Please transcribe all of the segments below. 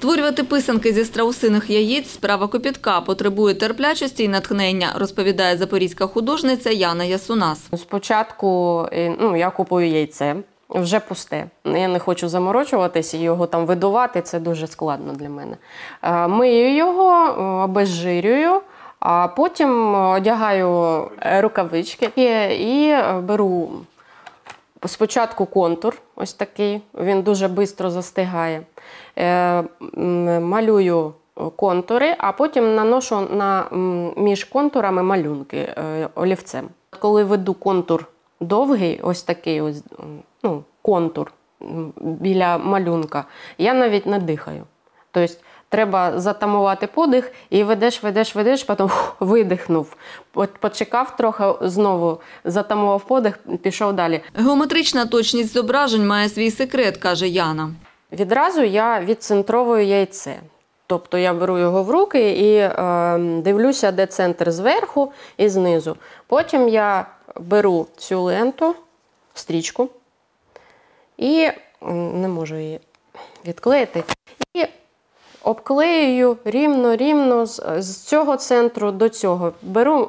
Створювати писанки зі страусиних яєць справа копітка потребує терплячості і натхнення, розповідає запорізька художниця Яна Ясунас. Спочатку е, ну, я купую яйце, вже пусте. Я не хочу заморочуватись і його там видувати, це дуже складно для мене. Е, Мию його, е, обезжирюю, а потім одягаю рукавички і, беру спочатку контур, ось такий, він дуже швидко застигає. Е, Малюю контури, а потім наношу на, між контурами малюнки е, олівцем. Коли веду контур довгий, ось такий ось, ну, контур біля малюнка, я навіть не дихаю. Тобто треба затамувати подих і ведеш, ведеш, ведеш, потім фух, видихнув. Почекав трохи, знову затамував подих, пішов далі. Геометрична точність зображень має свій секрет, каже Яна. Відразу я відцентровую яйце. Тобто я беру його в руки і е, дивлюся, де центр зверху і знизу. Потім я беру цю ленту, стрічку, і не можу її відклеїти. І обклеюю рівно-рівно з, цього центру до цього. Беру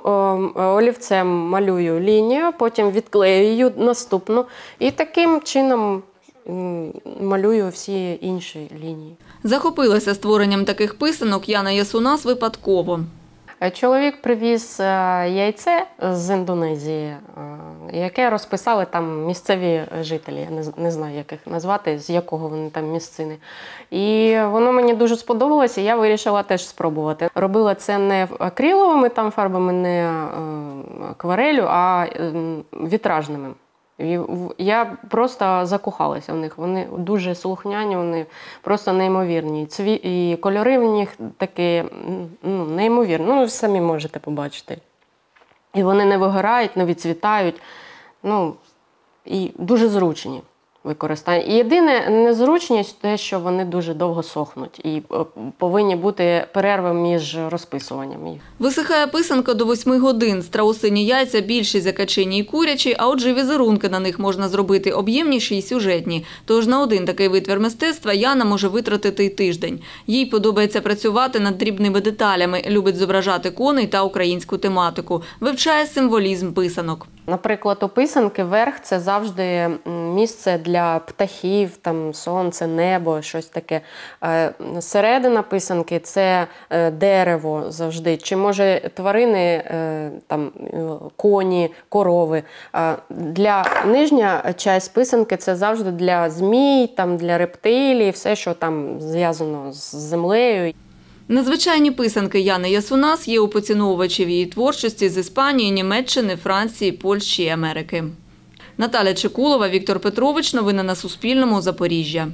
олівцем, малюю лінію, потім відклеюю наступну. І таким чином малюю всі інші лінії. Захопилася створенням таких писанок Яна Ясунас випадково. Е, Чоловік привіз е, яйце з Індонезії, е, яке розписали там місцеві жителі. Я не знаю, як їх назвати, з якого вони там місцини. І воно мені дуже сподобалося, і я вирішила теж спробувати. Робила це не акриловими там фарбами, не акварелю, а вітражними. Я просто закохалася в них. Вони дуже слухняні, вони просто неймовірні. Цві... І кольори в них такі ну, неймовірні. Ну, ви самі можете побачити. І вони не вигорають, не відцвітають. Ну, і дуже зручні використання. І єдине незручність те, що вони дуже довго сохнуть. І е, повинні бути перерви між розписуванням їх. Висихає писанка до 8 годин. Страусині яйця більші за качині і курячі, а отже візерунки на них можна зробити об'ємніші і сюжетні. Тож на один такий витвір мистецтва Яна може витратити й тиждень. Їй подобається працювати над дрібними деталями, любить зображати коней та українську тематику, вивчає символізм писанок. Наприклад, у писанки верх це завжди місце для птахів, там сонце, небо, щось таке. Е, Середина писанки це е, дерево завжди, чи може тварини, е, там коні, корови. Для нижня часть писанки це завжди для змій, там для рептилій, все, що там зв'язано з землею. Незвичайні писанки Яни Ясунас є у поціновувачів її творчості з Іспанії, Німеччини, Франції, Польщі і Америки. Наталя Чекулова, Віктор Петрович. Новини на Суспільному. Запоріжжя.